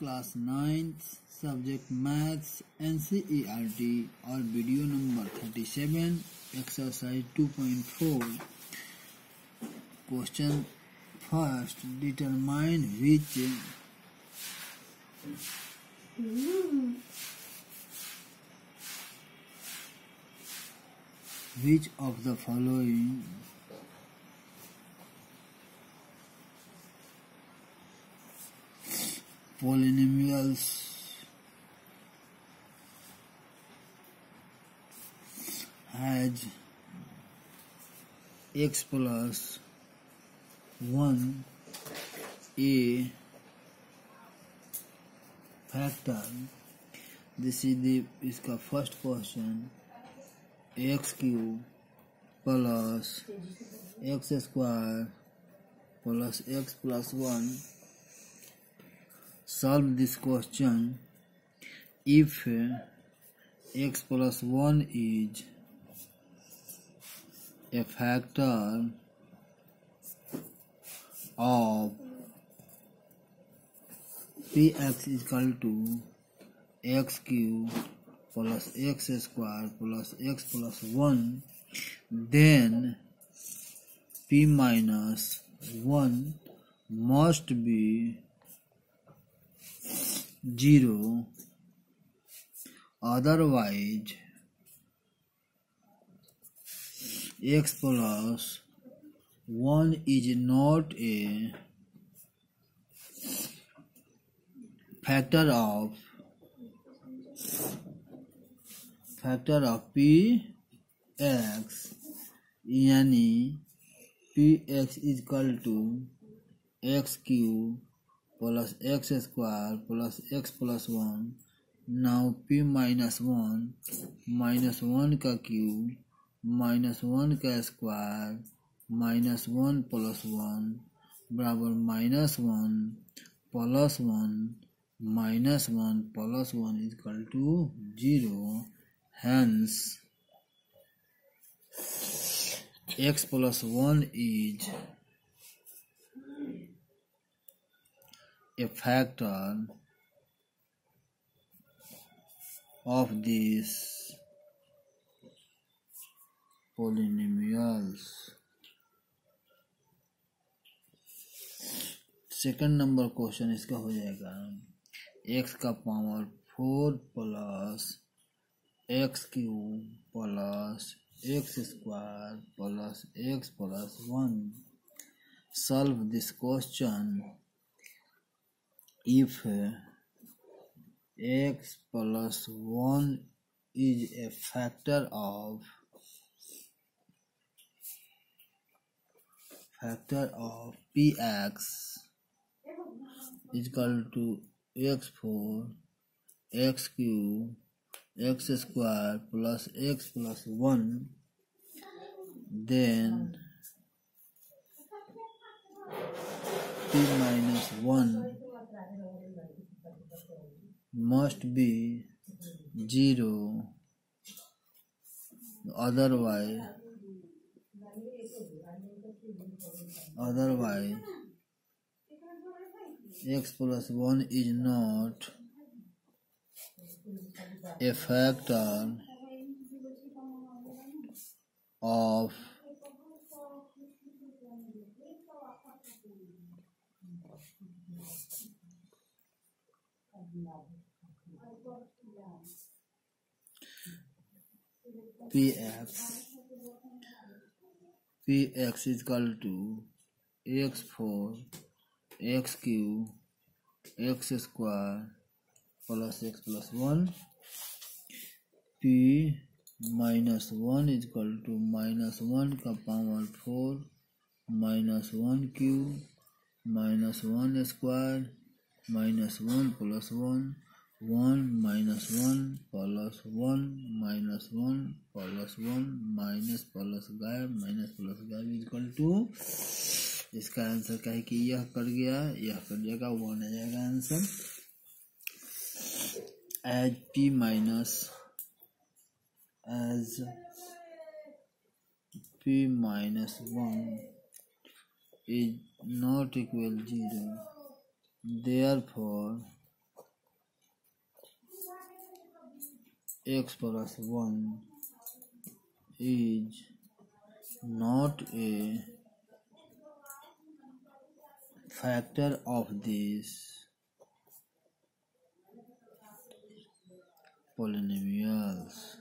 class 9th, subject maths, NCERT, or video number 37, exercise 2.4. Question first, determine which of the following polynomials has x plus 1 a factor this is the इसका first question x cube plus x square plus x plus one solve this question if x plus 1 is a factor of px is equal to x cube plus x square plus x plus 1 then p minus 1 must be zero otherwise x plus one is not a factor of factor of p x यानी p x is equal to x cube plus x square plus x plus one now p minus one minus one का cube minus one का square minus one plus one बराबर minus one plus one minus one plus one is equal to zero hence x plus one is effect on of these polynomials second number question इसका हो जाएगा x का power four plus x cube plus x square plus x plus one solve this question if uh, x plus 1 is a factor of factor of px is equal to x4 x cube x square plus x plus 1 then p minus 1 must be zero otherwise otherwise x plus 1 is not a factor of px px is equal to x four x cube x square plus x plus one p minus one is equal to minus one का power four minus one cube minus one square minus 1 plus 1 1 minus 1 plus 1 minus 1 plus 1 minus plus गाय minus plus गाय equal to इसका answer क्या है कि यह कर गया यह कर जाएगा वन आ जाएगा answer as p minus as p minus one is not equal zero therefore x plus 1 is not a factor of this polynomials